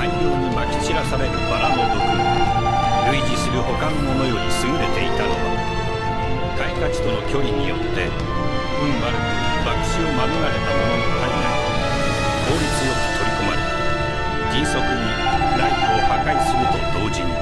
大量に撒き散らされるバラの毒類似する他のものより優れていたのは開花地との距離によって運悪く爆死を免れた者の体内効率よく取り込まれ迅速にライトを破壊すると同時に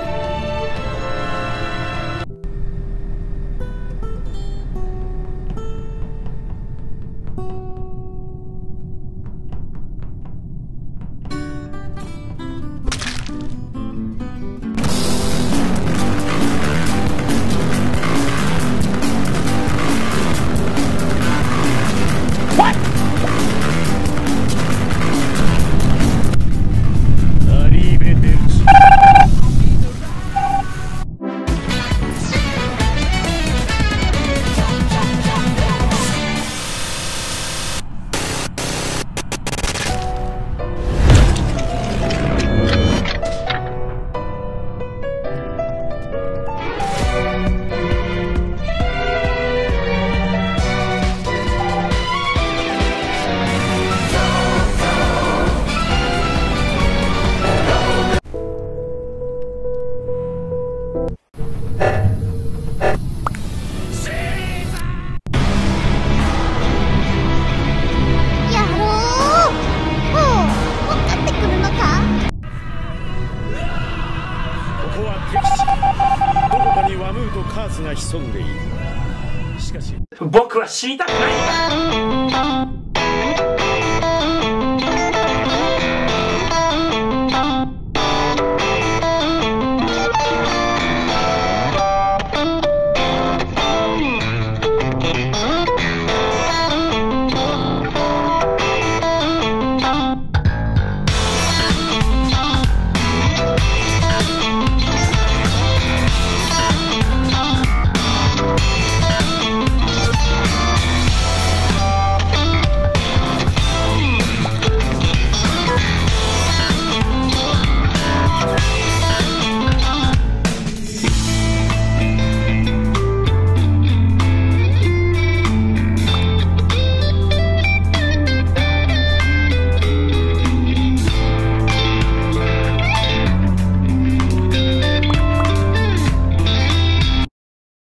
パーとカースが潜んでいる。しかし。僕は死にたくないんだ。